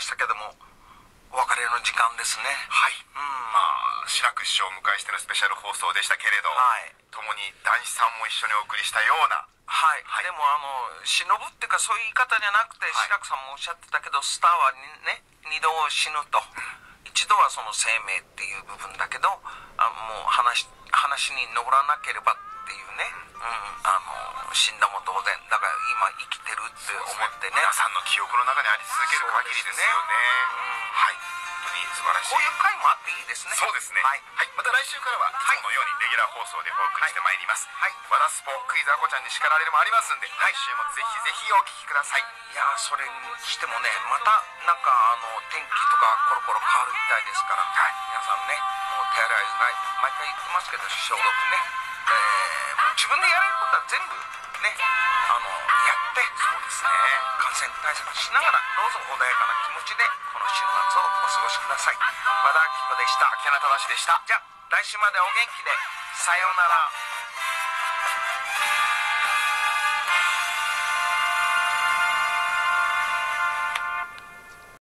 ましたけどもお別れの時間ですね。はい、まあ志らく師匠をお迎えしてのスペシャル放送でしたけれど、はい。共に男子さんも一緒にお送りしたような。はい、はい。でもあの忍ぶっていうかそういう言い方じゃなくてはい。志らくさんもおっしゃってたけどスターはね二度死ぬと。一度はその生命っていう部分だけどあもう話話に登らなければっていうね、うん、あの死んだも同然。だから今生きてるって思ってね。皆さんの記憶の中にあり続ける限りですよね。ね。はい。本当に素晴らしい。こういう回もあっていいですね。そうですね。ははい。い。また来週からはい。つものようにレギュラー放送でお送りしてまいります。はい。和田スポクイズあこちゃんに叱られるもありますんで、来週もぜひぜひお聞きください。いやーそれにしてもねまたなんかあの天気とかコロコロ変わるみたいですから、皆さんねもう手洗いうがい毎回言ってますけど消毒ね、えーもう自分でやれることは全部ね。あのやってそうですね。感染対策しながらどうぞ穏やかな気持ちでこの週末をお過ごしください。和田アキ子でした。秋山正でした。じゃあ来週までお元気で。さようなら。